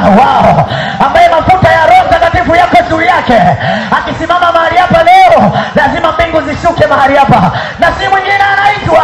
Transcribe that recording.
Bwana wao, ambaye mafuta ya Roho Mtakatifu yako juu yake, akisimama mahali hapa leo, lazima mbingu zishuke mahali hapa, na si mwingine anaitwa